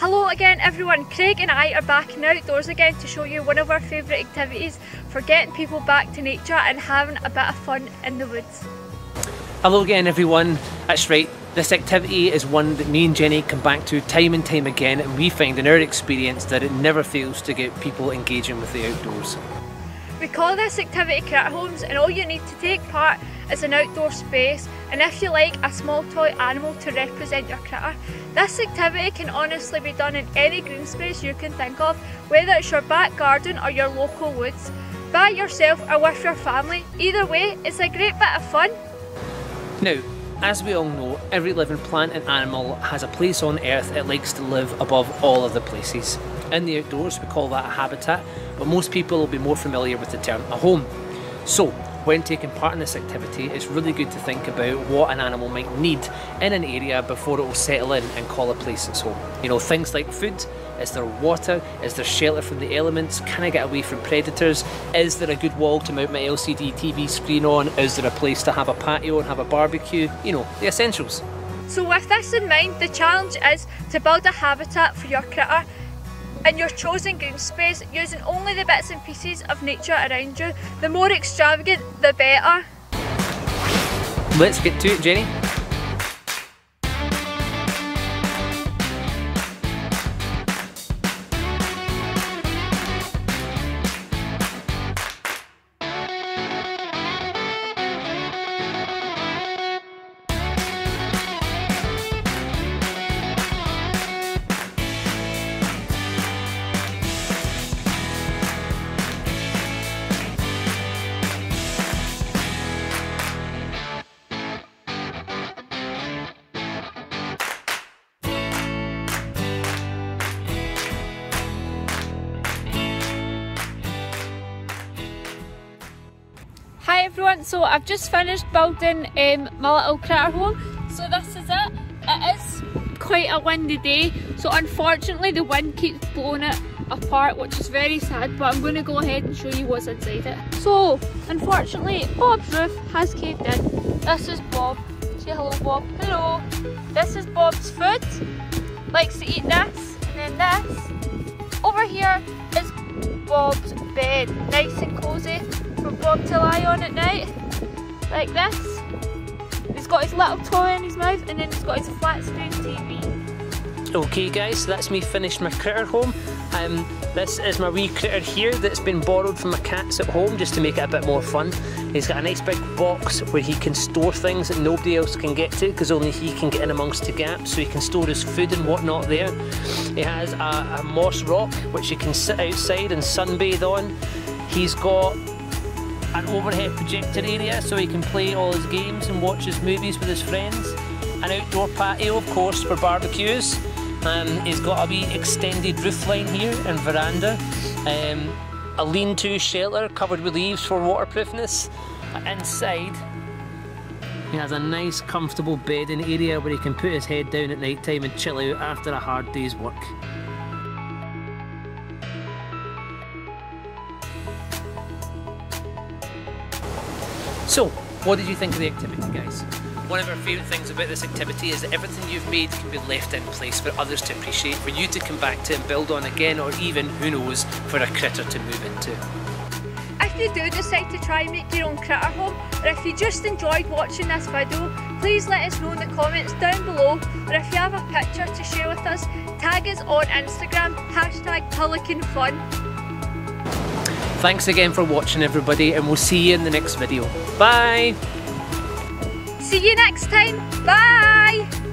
Hello again everyone, Craig and I are back in outdoors again to show you one of our favourite activities for getting people back to nature and having a bit of fun in the woods. Hello again everyone, that's right, this activity is one that me and Jenny come back to time and time again and we find in our experience that it never fails to get people engaging with the outdoors. We call this activity Critter Homes and all you need to take part is an outdoor space and if you like a small toy animal to represent your critter. This activity can honestly be done in any green space you can think of, whether it's your back garden or your local woods. By yourself or with your family, either way it's a great bit of fun. Now, as we all know, every living plant and animal has a place on earth it likes to live above all other places. In the outdoors we call that a habitat, but most people will be more familiar with the term a home. So, when taking part in this activity, it's really good to think about what an animal might need in an area before it will settle in and call a place its home. You know, things like food, is there water? Is there shelter from the elements? Can I get away from predators? Is there a good wall to mount my LCD TV screen on? Is there a place to have a patio and have a barbecue? You know, the essentials. So with this in mind, the challenge is to build a habitat for your critter in your chosen green space using only the bits and pieces of nature around you. The more extravagant, the better. Let's get to it, Jenny. Everyone, so I've just finished building um, my little critter home. So this is it. It is quite a windy day, so unfortunately the wind keeps blowing it apart, which is very sad, but I'm going to go ahead and show you what's inside it. So, unfortunately, Bob's roof has caved in. This is Bob. Say hello, Bob. Hello. This is Bob's food. Likes to eat this, and then this. Over here is Bob's bed, nice and cosy for Bob to lie on at night, like this. He's got his little toy in his mouth and then he's got his flat screen TV. Okay guys, so that's me finished my critter home. Um, this is my wee critter here that's been borrowed from my cats at home just to make it a bit more fun. He's got a nice big box where he can store things that nobody else can get to because only he can get in amongst the gaps so he can store his food and whatnot there. He has a, a moss rock which he can sit outside and sunbathe on. He's got an overhead projector area so he can play all his games and watch his movies with his friends. An outdoor patio, of course, for barbecues. Um, he's got a wee extended roofline here and veranda. Um, a lean-to shelter covered with leaves for waterproofness. Inside, he has a nice comfortable bedding area where he can put his head down at night time and chill out after a hard day's work. So, what did you think of the activity, guys? One of our favourite things about this activity is that everything you've made can be left in place for others to appreciate, for you to come back to and build on again, or even, who knows, for a critter to move into. If you do decide to try and make your own critter home, or if you just enjoyed watching this video, please let us know in the comments down below, or if you have a picture to share with us, tag us on Instagram, hashtag PelicanFun. Thanks again for watching everybody and we'll see you in the next video. Bye! See you next time, bye!